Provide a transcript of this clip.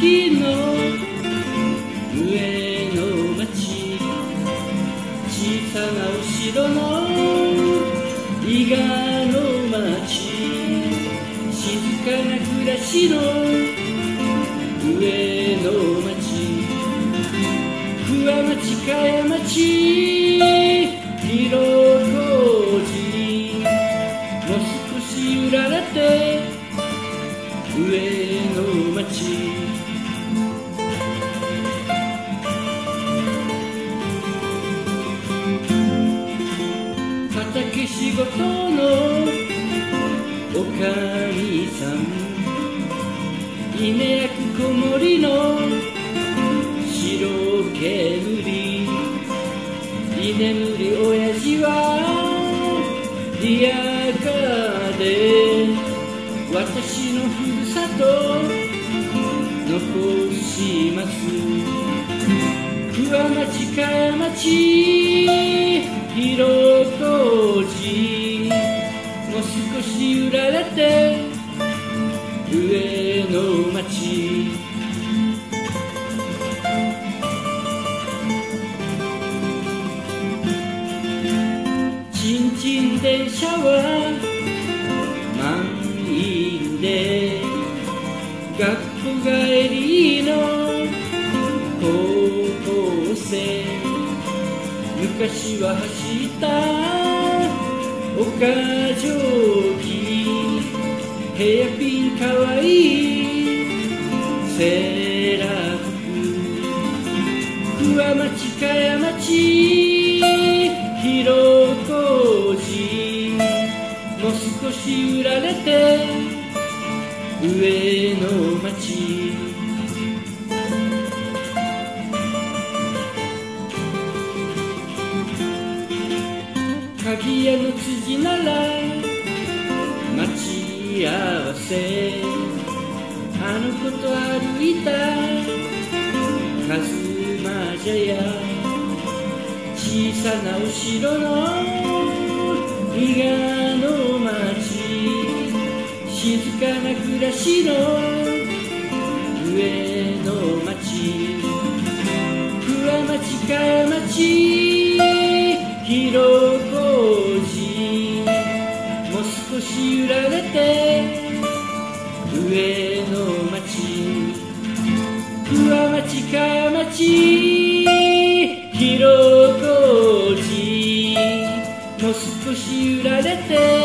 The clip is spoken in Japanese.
月の上の町小さなお城の伊賀の町静かな暮らしの上の町桑町茅町。畑仕事のおかみさん稲焼く子守の白煙。居眠り親父はリアカーで私のふるさと残します。桑町茅町広小路もう少し揺られて上の町ちんちん電車は昔は走った。岡蒸気ヘアピンかわいい。セーラー服桑町茅町広小路もう少し揺られて。上の町鍵屋の辻なら待ち合わせあの子と歩いた。カズマジャや。小さなお城の伊賀の町静かな暮らしの上の町桑町茅町広れて上の町桑町茅町広小路もう少し揺られて